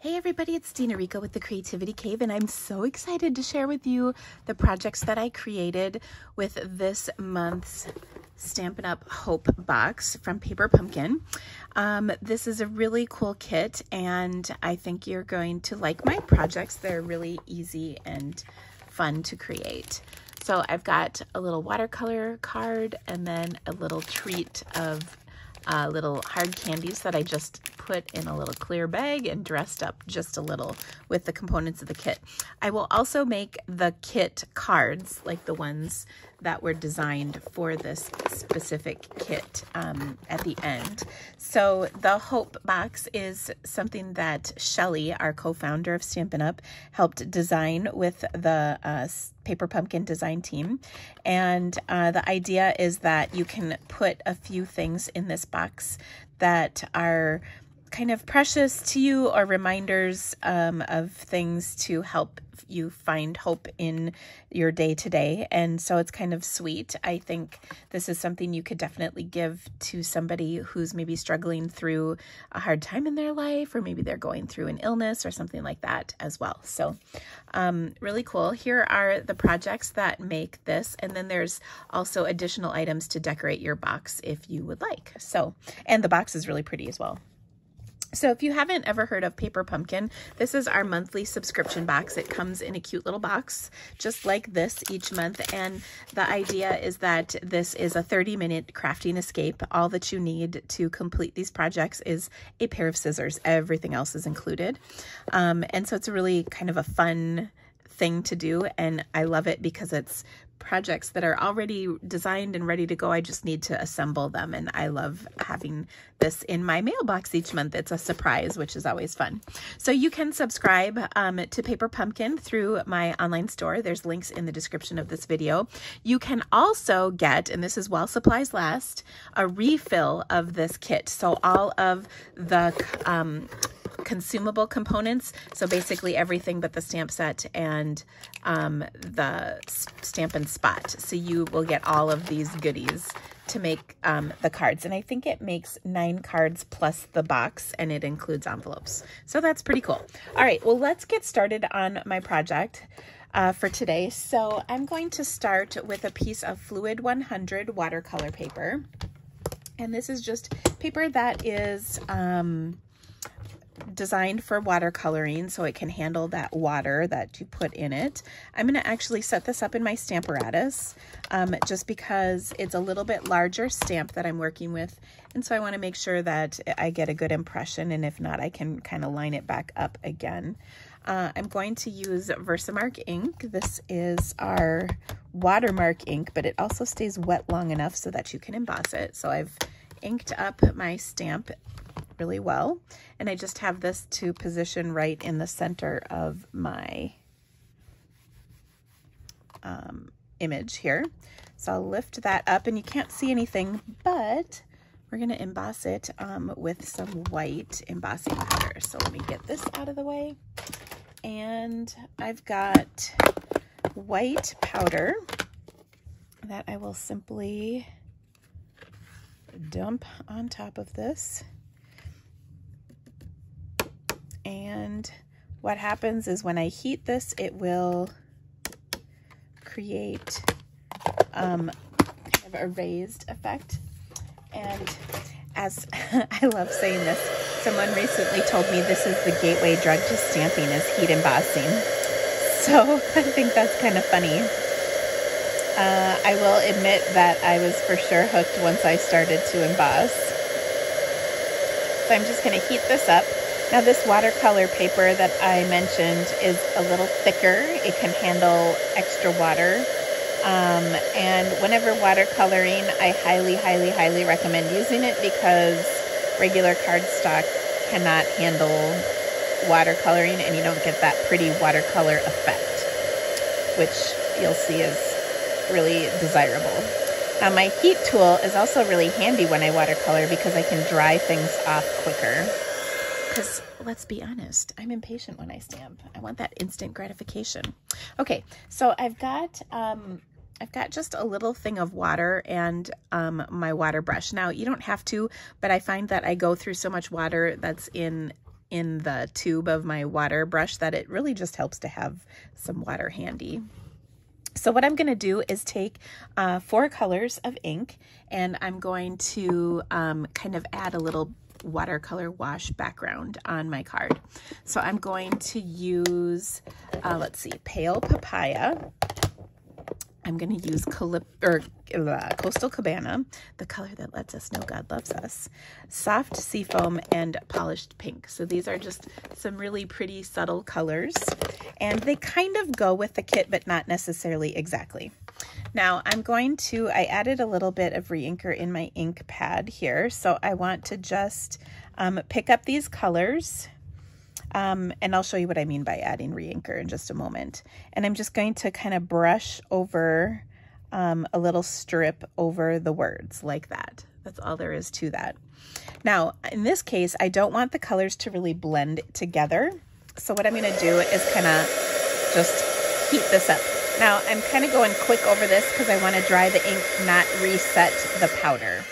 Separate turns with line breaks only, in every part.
Hey everybody, it's Dena Rekow with the Creativity Cave, and I'm so excited to share with you the projects that I created with this month's Stampin' Up! Hope box from Paper Pumpkin. Um, this is a really cool kit, and I think you're going to like my projects. They're really easy and fun to create. So I've got a little watercolor card and then a little treat of uh, little hard candies that I just put in a little clear bag and dressed up just a little with the components of the kit. I will also make the kit cards, like the ones that were designed for this specific kit um, at the end. So the Hope box is something that Shelli, our co-founder of Stampin' Up, helped design with the uh, Paper Pumpkin design team. And uh, the idea is that you can put a few things in this box that are kind of precious to you or reminders um, of things to help you find hope in your day to day. And so it's kind of sweet. I think this is something you could definitely give to somebody who's maybe struggling through a hard time in their life, or maybe they're going through an illness or something like that as well. So, um, really cool. Here are the projects that make this. And then there's also additional items to decorate your box if you would like. So, and the box is really pretty as well. So if you haven't ever heard of Paper Pumpkin, this is our monthly subscription box. It comes in a cute little box, just like this each month. And the idea is that this is a 30 minute crafting escape. All that you need to complete these projects is a pair of scissors. Everything else is included. Um, and so it's a really kind of a fun thing to do. And I love it because it's projects that are already designed and ready to go. I just need to assemble them. And I love having this in my mailbox each month. It's a surprise, which is always fun. So you can subscribe um, to Paper Pumpkin through my online store. There's links in the description of this video. You can also get, and this is while supplies last, a refill of this kit. So all of the um, consumable components. So basically everything but the stamp set and um, the Stampin' Spot. So you will get all of these goodies to make um, the cards. And I think it makes nine cards plus the box and it includes envelopes. So that's pretty cool. All right, well, let's get started on my project. Uh, for today. So I'm going to start with a piece of Fluid 100 watercolor paper. And this is just paper that is um, designed for watercoloring so it can handle that water that you put in it. I'm going to actually set this up in my Stamparatus um, just because it's a little bit larger stamp that I'm working with. And so I want to make sure that I get a good impression. And if not, I can kind of line it back up again. Uh, I'm going to use Versamark ink. This is our watermark ink, but it also stays wet long enough so that you can emboss it. So I've inked up my stamp really well. And I just have this to position right in the center of my um, image here. So I'll lift that up and you can't see anything, but we're gonna emboss it um, with some white embossing powder. So let me get this out of the way. And I've got white powder that I will simply dump on top of this. And what happens is when I heat this, it will create um, kind of a raised effect. And as I love saying this, someone recently told me this is the gateway drug to stamping is heat embossing. So I think that's kind of funny. Uh, I will admit that I was for sure hooked once I started to emboss. So I'm just going to heat this up. Now this watercolor paper that I mentioned is a little thicker. It can handle extra water. Um, and whenever watercoloring, I highly, highly, highly recommend using it because regular cardstock cannot handle watercoloring and you don't get that pretty watercolor effect, which you'll see is really desirable. Now my heat tool is also really handy when I watercolor because I can dry things off quicker. Because let's be honest, I'm impatient when I stamp. I want that instant gratification. Okay, so I've got um, I've got just a little thing of water and um, my water brush. Now, you don't have to, but I find that I go through so much water that's in in the tube of my water brush that it really just helps to have some water handy. So what I'm going to do is take uh, four colors of ink and I'm going to um, kind of add a little watercolor wash background on my card. So I'm going to use, uh, let's see, Pale Papaya. I'm going to use Calip or, uh, Coastal Cabana, the color that lets us know God loves us, Soft Seafoam, and Polished Pink. So these are just some really pretty subtle colors, and they kind of go with the kit, but not necessarily exactly. Now I'm going to, I added a little bit of reinker in my ink pad here. So I want to just um, pick up these colors um, and I'll show you what I mean by adding reinker in just a moment. And I'm just going to kind of brush over um, a little strip over the words like that. That's all there is to that. Now, in this case, I don't want the colors to really blend together. So what I'm going to do is kind of just heat this up. Now I'm kind of going quick over this because I want to dry the ink, not reset the powder.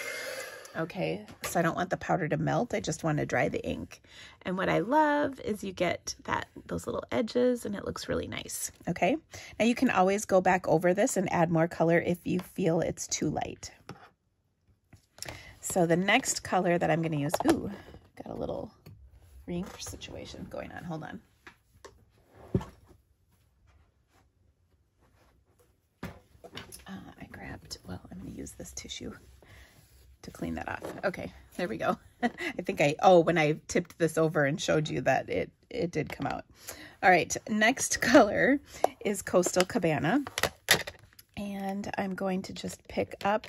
Okay, so I don't want the powder to melt. I just want to dry the ink. And what I love is you get that those little edges and it looks really nice. Okay, now you can always go back over this and add more color if you feel it's too light. So the next color that I'm going to use, ooh, got a little ring situation going on. Hold on. Use this tissue to clean that off. Okay, there we go. I think I, oh, when I tipped this over and showed you that it, it did come out. All right, next color is Coastal Cabana. And I'm going to just pick up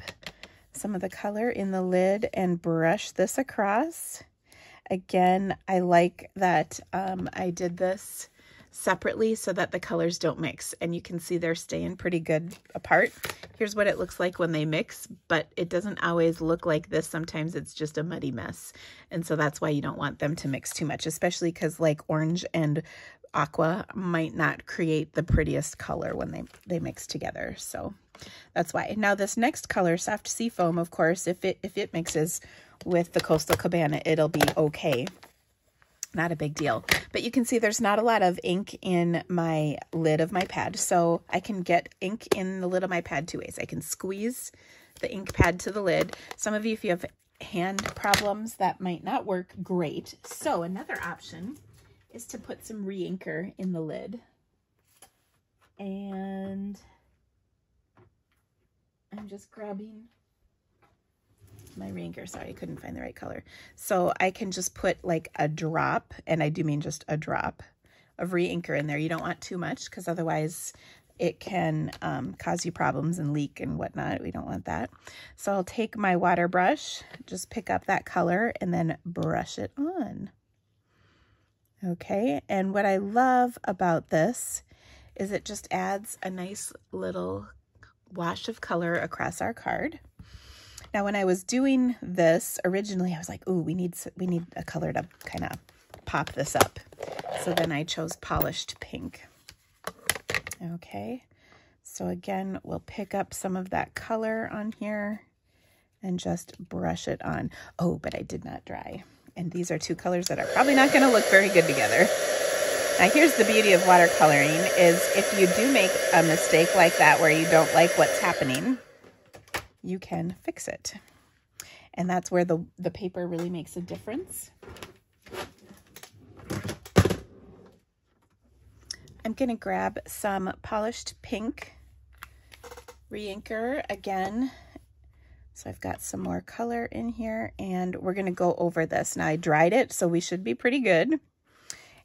some of the color in the lid and brush this across. Again, I like that um, I did this separately so that the colors don't mix and you can see they're staying pretty good apart. Here's what it looks like when they mix, but it doesn't always look like this. Sometimes it's just a muddy mess. And so that's why you don't want them to mix too much, especially because like orange and aqua might not create the prettiest color when they, they mix together. So that's why. Now this next color, Soft Seafoam, of course, if it, if it mixes with the Coastal Cabana, it'll be okay not a big deal. But you can see there's not a lot of ink in my lid of my pad. So I can get ink in the lid of my pad two ways. I can squeeze the ink pad to the lid. Some of you, if you have hand problems, that might not work great. So another option is to put some re-inker in the lid. And I'm just grabbing my reinker. Sorry, I couldn't find the right color. So I can just put like a drop, and I do mean just a drop of reinker in there. You don't want too much because otherwise it can um, cause you problems and leak and whatnot. We don't want that. So I'll take my water brush, just pick up that color and then brush it on. Okay, and what I love about this is it just adds a nice little wash of color across our card. Now, when I was doing this originally, I was like, "Ooh, we need we need a color to kind of pop this up." So then I chose polished pink. Okay, so again, we'll pick up some of that color on here and just brush it on. Oh, but I did not dry. And these are two colors that are probably not going to look very good together. Now, here's the beauty of watercoloring is if you do make a mistake like that where you don't like what's happening, you can fix it. And that's where the, the paper really makes a difference. I'm going to grab some polished pink reinker again. So I've got some more color in here and we're going to go over this. Now I dried it, so we should be pretty good.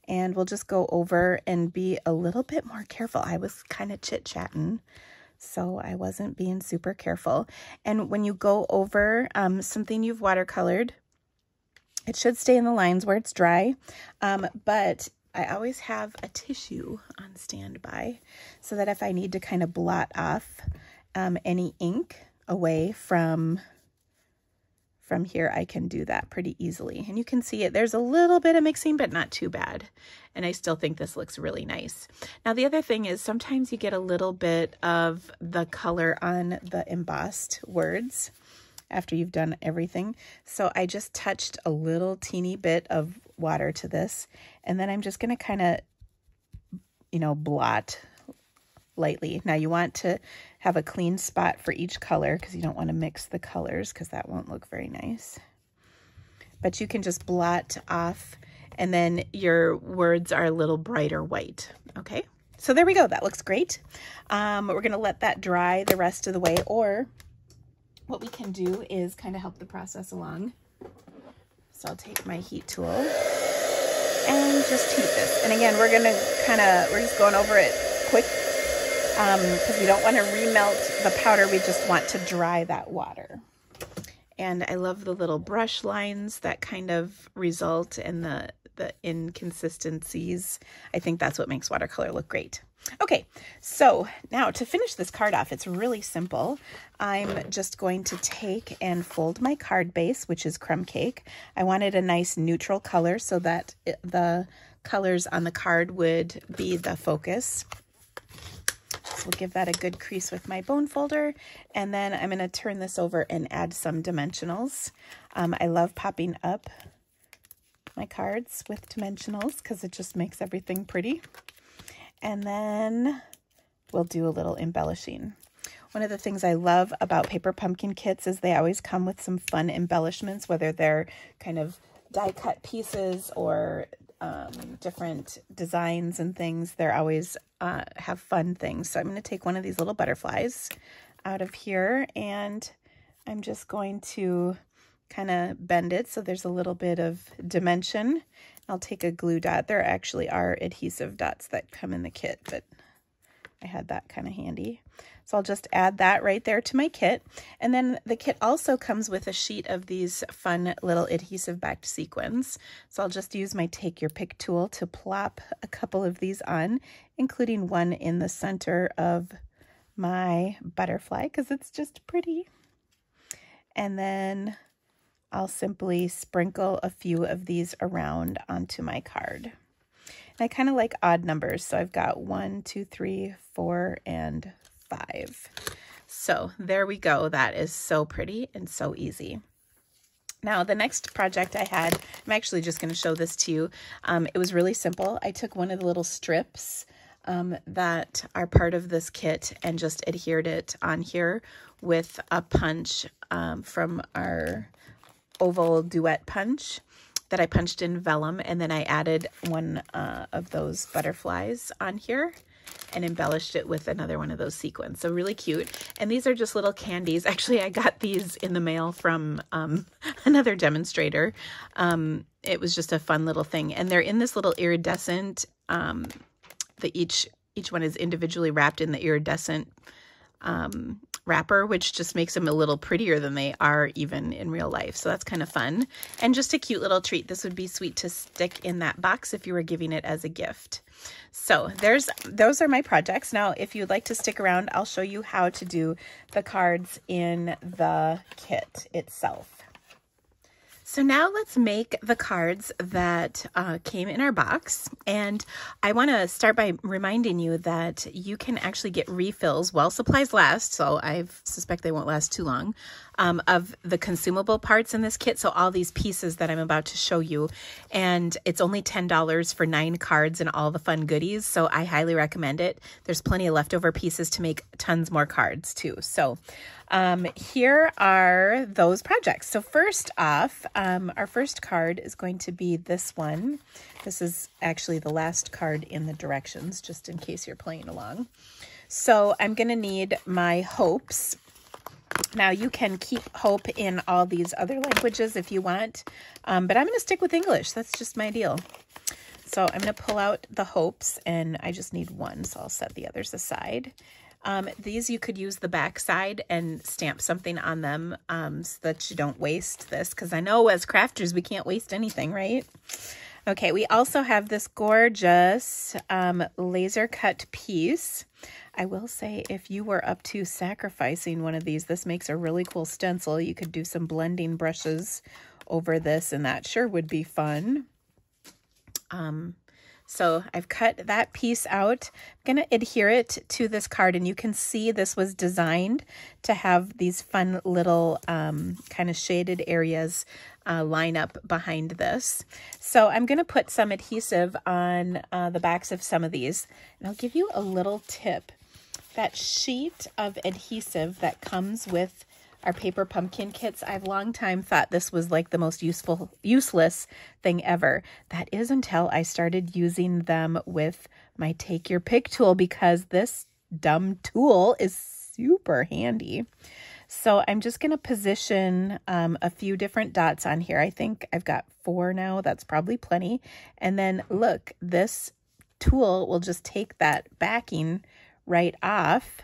And we'll just go over and be a little bit more careful. I was kind of chit-chatting so I wasn't being super careful. And when you go over um, something you've watercolored, it should stay in the lines where it's dry, um, but I always have a tissue on standby so that if I need to kind of blot off um, any ink away from from here, I can do that pretty easily. And you can see it, there's a little bit of mixing, but not too bad. And I still think this looks really nice. Now, the other thing is sometimes you get a little bit of the color on the embossed words. after you've done everything. So I just touched a little teeny bit of water to this. And then I'm just going to kind of, you know, blot lightly. Now you want to have a clean spot for each color because you don't want to mix the colors because that won't look very nice. But you can just blot off and then your words are a little brighter white. Okay, so there we go. That looks great. Um, we're going to let that dry the rest of the way or what we can do is kind of help the process along. So I'll take my heat tool and just heat this. And again, we're going to kind of, we're just going over it quick because um, we don't want to remelt the powder. We just want to dry that water. And I love the little brush lines that kind of result in the, the inconsistencies. I think that's what makes watercolor look great. Okay, so now to finish this card off, it's really simple. I'm just going to take and fold my card base, which is crumb cake. I wanted a nice neutral color so that it, the colors on the card would be the focus. We'll give that a good crease with my bone folder. And then I'm going to turn this over and add some dimensionals. Um, I love popping up my cards with dimensionals because it just makes everything pretty. And then we'll do a little embellishing. One of the things I love about Paper Pumpkin kits is they always come with some fun embellishments, whether they're kind of die cut pieces or um, different designs and things. They're always uh, have fun things. So I'm going to take one of these little butterflies out of here and I'm just going to kind of bend it so there's a little bit of dimension. I'll take a glue dot. There actually are adhesive dots that come in the kit, but I had that kind of handy. So I'll just add that right there to my kit. And then the kit also comes with a sheet of these fun little adhesive backed sequins. So I'll just use my take your pick tool to plop a couple of these on, including one in the center of my butterfly because it's just pretty. And then I'll simply sprinkle a few of these around onto my card. And I kind of like odd numbers, so I've got one, two, three, four, and five. So there we go. That is so pretty and so easy. Now, the next project I had, I'm actually just going to show this to you. Um, it was really simple. I took one of the little strips um, that are part of this kit and just adhered it on here with a punch um, from our oval duet punch that I punched in vellum. And then I added one uh, of those butterflies on here and embellished it with another one of those sequins. So really cute. And these are just little candies. Actually, I got these in the mail from um, another demonstrator. Um, it was just a fun little thing. And they're in this little iridescent, um, the each, each one is individually wrapped in the iridescent um, wrapper, which just makes them a little prettier than they are even in real life. So that's kind of fun. And just a cute little treat. This would be sweet to stick in that box if you were giving it as a gift. So there's those are my projects. Now, if you'd like to stick around, I'll show you how to do the cards in the kit itself. So now let's make the cards that uh, came in our box. And I want to start by reminding you that you can actually get refills while supplies last. So I suspect they won't last too long um, of the consumable parts in this kit. So all these pieces that I'm about to show you. And it's only $10 for nine cards and all the fun goodies. So I highly recommend it. There's plenty of leftover pieces to make tons more cards too. So um, here are those projects. So first off, um, our first card is going to be this one. This is actually the last card in the directions, just in case you're playing along. So I'm going to need my hopes. Now you can keep hope in all these other languages if you want, um, but I'm going to stick with English. That's just my deal. So I'm going to pull out the hopes and I just need one, so I'll set the others aside. Um, these you could use the back side and stamp something on them um, so that you don't waste this because I know as crafters we can't waste anything, right? Okay, we also have this gorgeous um, laser cut piece. I will say if you were up to sacrificing one of these, this makes a really cool stencil. You could do some blending brushes over this and that sure would be fun. Um, So I've cut that piece out. I'm going to adhere it to this card and you can see this was designed to have these fun little um, kind of shaded areas uh, line up behind this. So I'm going to put some adhesive on uh, the backs of some of these and I'll give you a little tip. That sheet of adhesive that comes with our paper pumpkin kits. I've long time thought this was like the most useful, useless thing ever. That is until I started using them with my take your pick tool because this dumb tool is super handy. So I'm just going to position um, a few different dots on here. I think I've got four now. That's probably plenty. And then look, this tool will just take that backing right off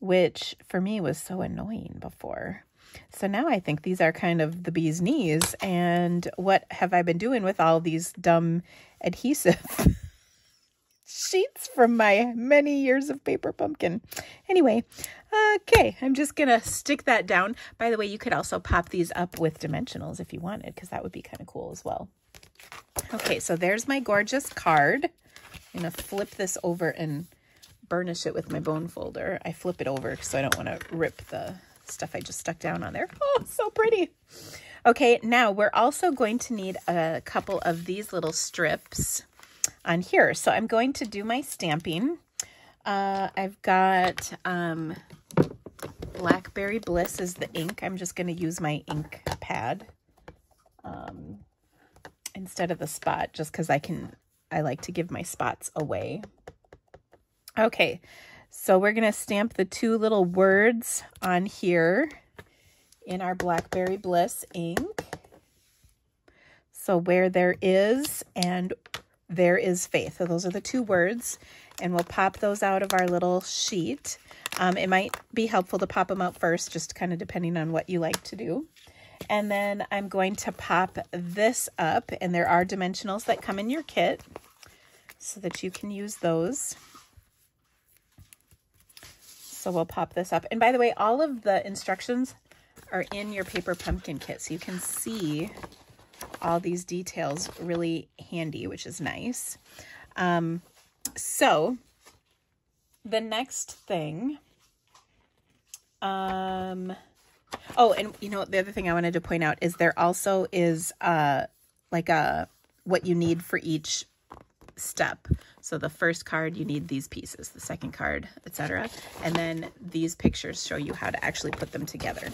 which for me was so annoying before. So now I think these are kind of the bee's knees. And what have I been doing with all these dumb adhesive sheets from my many years of paper pumpkin? Anyway, okay, I'm just going to stick that down. By the way, you could also pop these up with dimensionals if you wanted, because that would be kind of cool as well. Okay, so there's my gorgeous card. I'm going to flip this over and burnish it with my bone folder. I flip it over so I don't want to rip the stuff I just stuck down on there. Oh, so pretty. Okay, now we're also going to need a couple of these little strips on here. So I'm going to do my stamping. Uh, I've got um, Blackberry Bliss is the ink. I'm just going to use my ink pad um, instead of the spot just because I can, I like to give my spots away. Okay, so we're going to stamp the two little words on here in our Blackberry Bliss ink. So where there is and there is faith. So those are the two words. And we'll pop those out of our little sheet. Um, it might be helpful to pop them out first, just kind of depending on what you like to do. And then I'm going to pop this up. And there are dimensionals that come in your kit so that you can use those. So we'll pop this up. And by the way, all of the instructions are in your paper pumpkin kit. So you can see all these details really handy, which is nice. Um, so the next thing, um, oh, and you know, the other thing I wanted to point out is there also is, uh, like a, what you need for each step. So the first card, you need these pieces, the second card, etc. And then these pictures show you how to actually put them together.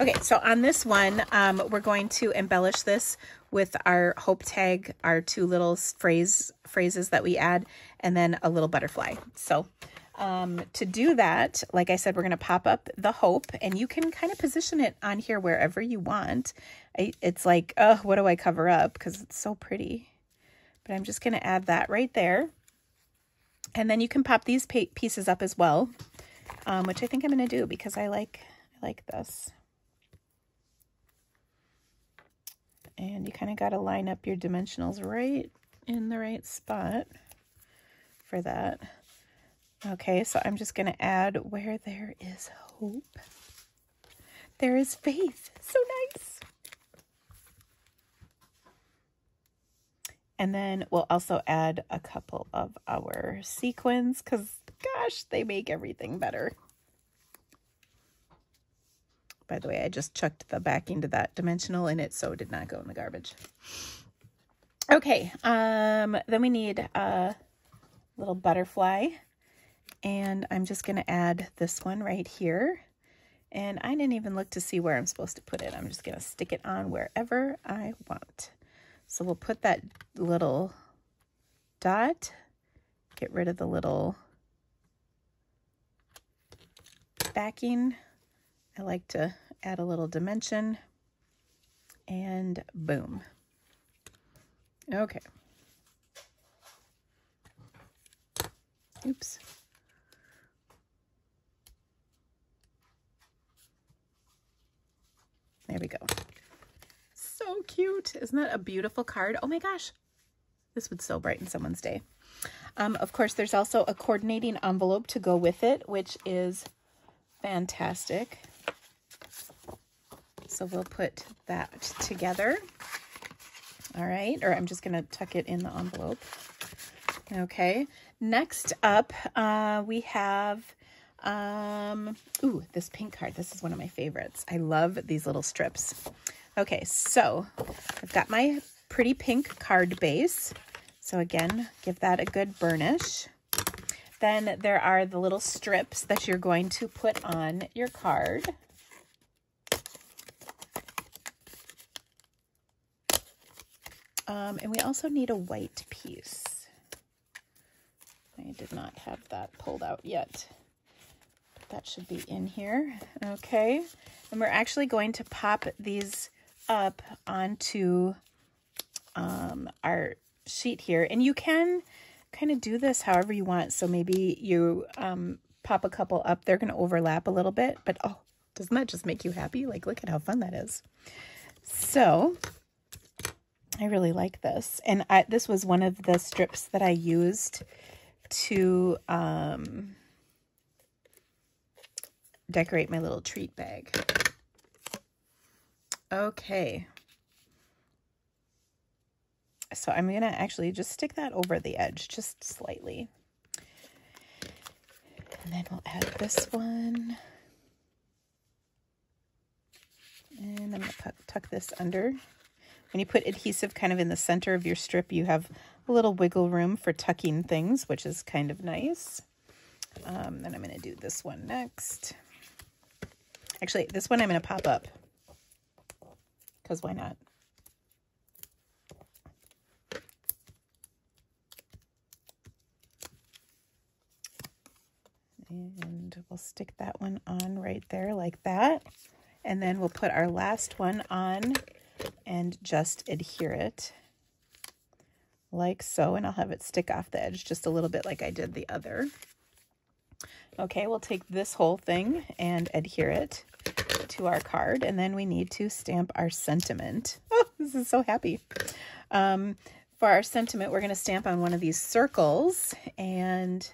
Okay, so on this one, um, we're going to embellish this with our hope tag, our two little phrase phrases that we add, and then a little butterfly. So um, to do that, like I said, we're going to pop up the hope, and you can kind of position it on here wherever you want. I, it's like, oh, what do I cover up? Because it's so pretty. But I'm just going to add that right there. And then you can pop these pieces up as well, um, which I think I'm going to do because I like, I like this. And you kind of got to line up your dimensionals right in the right spot for that. Okay, so I'm just going to add where there is hope. There is faith. So nice. And then we'll also add a couple of our sequins because, gosh, they make everything better. By the way, I just chucked the back into that dimensional and it so did not go in the garbage. Okay, um, then we need a little butterfly. And I'm just going to add this one right here. And I didn't even look to see where I'm supposed to put it. I'm just going to stick it on wherever I want. So we'll put that little dot, get rid of the little backing. I like to add a little dimension and boom. Okay. Oops. There we go so cute. Isn't that a beautiful card? Oh my gosh. This would so brighten someone's day. Um, of course, there's also a coordinating envelope to go with it, which is fantastic. So we'll put that together. All right, or I'm just going to tuck it in the envelope. Okay, next up, uh, we have, um, ooh, this pink card. This is one of my favorites. I love these little strips. Okay, so I've got my pretty pink card base. So again, give that a good burnish. Then there are the little strips that you're going to put on your card. Um, and we also need a white piece. I did not have that pulled out yet. That should be in here. Okay. And we're actually going to pop these up onto um, our sheet here. And you can kind of do this however you want. So maybe you um, pop a couple up. They're going to overlap a little bit. But oh, doesn't that just make you happy? Like, look at how fun that is. So I really like this. And I, this was one of the strips that I used to um, decorate my little treat bag. Okay. So I'm going to actually just stick that over the edge just slightly. And then we'll add this one. And I'm going to tuck this under. When you put adhesive kind of in the center of your strip, you have a little wiggle room for tucking things, which is kind of nice. Um, then I'm going to do this one next. Actually, this one I'm going to pop up because why not? And we'll stick that one on right there like that. And then we'll put our last one on and just adhere it like so. And I'll have it stick off the edge just a little bit like I did the other. Okay, we'll take this whole thing and adhere it to our card. And then we need to stamp our sentiment. Oh, this is so happy. Um, for our sentiment, we're going to stamp on one of these circles and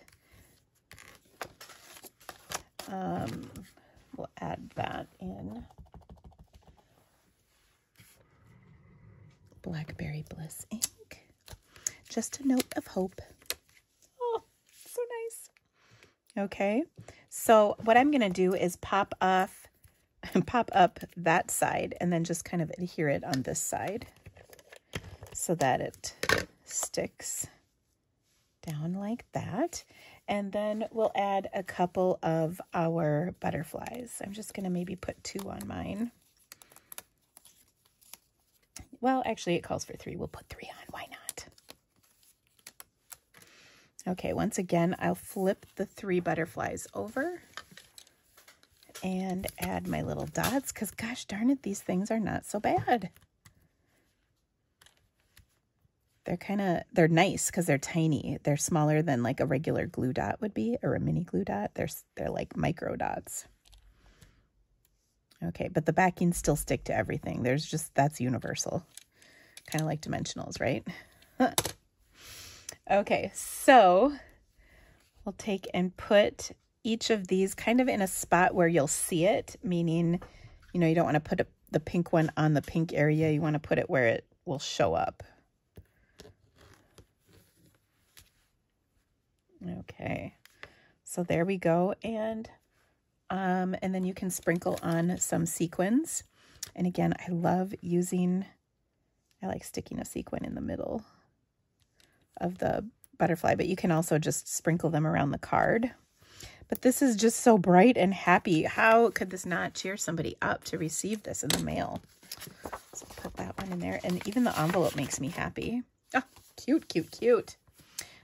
um, we'll add that in. Blackberry Bliss ink. Just a note of hope. Oh, so nice. Okay, so what I'm going to do is pop off, pop up that side and then just kind of adhere it on this side so that it sticks down like that. And then we'll add a couple of our butterflies. I'm just going to maybe put two on mine. Well, actually, it calls for three. We'll put three on. Why not? Okay, once again, I'll flip the three butterflies over and add my little dots because gosh darn it, these things are not so bad. They're kind of, they're nice because they're tiny. They're smaller than like a regular glue dot would be or a mini glue dot. They're, they're like micro dots. Okay, but the backings still stick to everything. There's just, that's universal. Kind of like dimensionals, right? okay, so we'll take and put each of these kind of in a spot where you'll see it, meaning, you know, you don't want to put a, the pink one on the pink area. You want to put it where it will show up. Okay, so there we go. And um, and then you can sprinkle on some sequins. And again, I love using, I like sticking a sequin in the middle of the butterfly, but you can also just sprinkle them around the card. But this is just so bright and happy. How could this not cheer somebody up to receive this in the mail? So put that one in there. And even the envelope makes me happy. Oh, cute, cute, cute.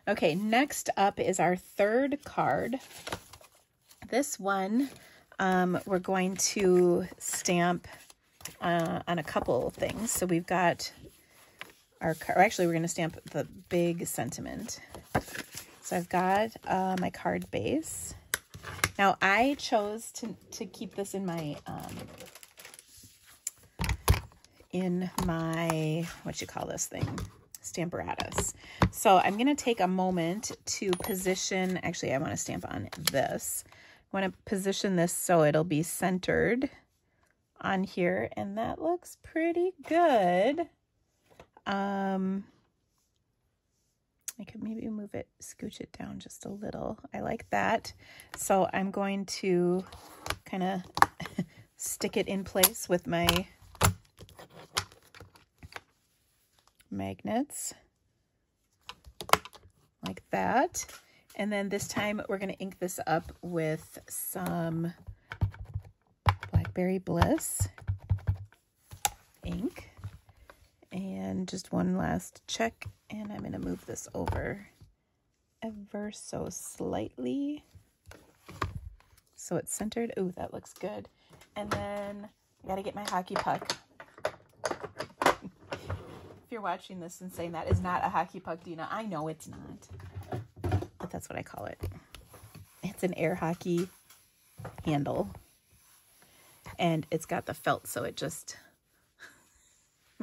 Okay, next up is our third card. This one, um, we're going to stamp uh, on a couple of things. So we've got our, card. actually we're going to stamp the big sentiment. So I've got uh, my card base. Now I chose to, to keep this in my, um, in my, what you call this thing? Stamparatus. So I'm going to take a moment to position, actually I want to stamp on this. I want to position this so it'll be centered on here and that looks pretty good. Um, I could maybe move it, scooch it down just a little. I like that. So I'm going to kind of stick it in place with my magnets like that. And then this time we're going to ink this up with some Blackberry Bliss ink. And just one last check. And I'm going to move this over ever so slightly. So it's centered. Ooh, that looks good. And then I got to get my hockey puck. if you're watching this and saying that is not a hockey puck, Dena, I know it's not. But that's what I call it. It's an air hockey handle. And it's got the felt, so it just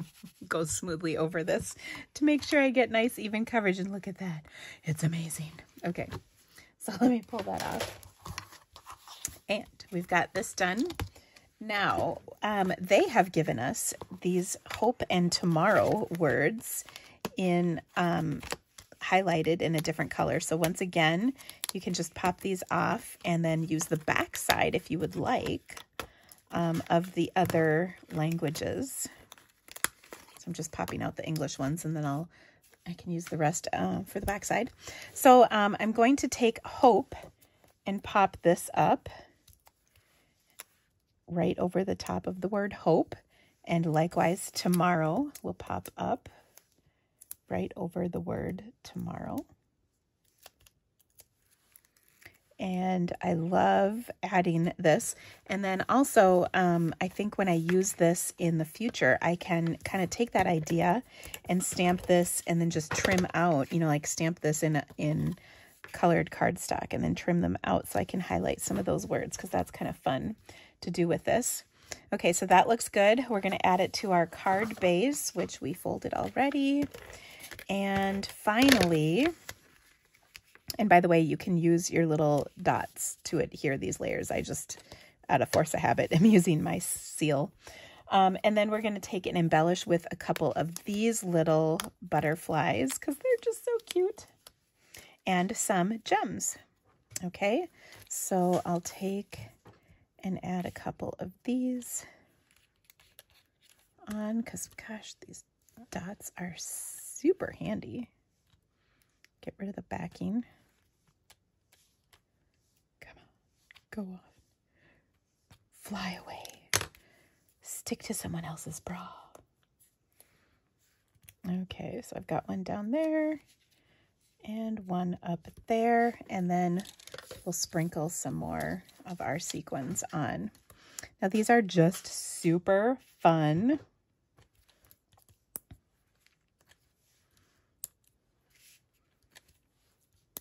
goes smoothly over this to make sure I get nice even coverage. And look at that. It's amazing. Okay, so let me pull that off. And we've got this done. Now, um, they have given us these hope and tomorrow words in um, highlighted in a different color. So once again, you can just pop these off and then use the back side if you would like um, of the other languages. I'm just popping out the English ones and then I'll I can use the rest uh, for the backside. So um, I'm going to take hope and pop this up right over the top of the word hope. And likewise, tomorrow will pop up right over the word tomorrow. And I love adding this. And then also, um, I think when I use this in the future, I can kind of take that idea and stamp this and then just trim out, you know, like stamp this in, in colored cardstock and then trim them out so I can highlight some of those words because that's kind of fun to do with this. Okay, so that looks good. We're going to add it to our card base, which we folded already. And finally, and by the way, you can use your little dots to adhere these layers. I just, out of force of habit, am using my seal. Um, and then we're going to take and embellish with a couple of these little butterflies because they're just so cute. And some gems. Okay, so I'll take and add a couple of these on because gosh these dots are super handy get rid of the backing come on go off fly away stick to someone else's bra okay so I've got one down there and one up there and then we'll sprinkle some more of our sequins on. Now these are just super fun.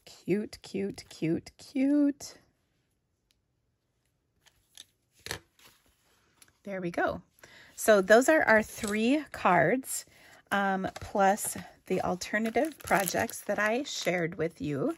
Cute, cute, cute, cute. There we go. So those are our three cards, um, plus the alternative projects that I shared with you.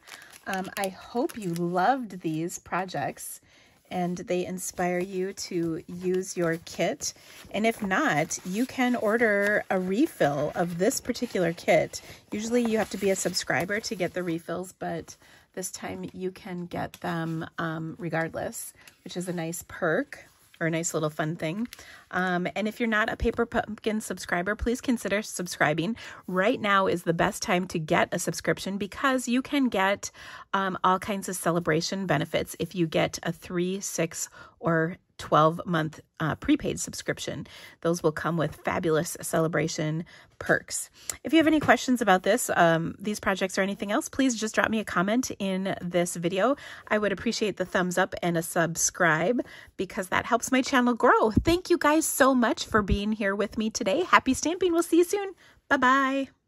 Um, I hope you loved these projects and they inspire you to use your kit. And if not, you can order a refill of this particular kit. Usually you have to be a subscriber to get the refills, but this time you can get them um, regardless, which is a nice perk or a nice little fun thing. Um, and if you're not a Paper Pumpkin subscriber, please consider subscribing. Right now is the best time to get a subscription because you can get um, all kinds of celebration benefits if you get a three, six, or 12 month uh, prepaid subscription. Those will come with fabulous celebration perks. If you have any questions about this, um, these projects, or anything else, please just drop me a comment in this video. I would appreciate the thumbs up and a subscribe because that helps my channel grow. Thank you guys so much for being here with me today. Happy stamping. We'll see you soon. Bye bye.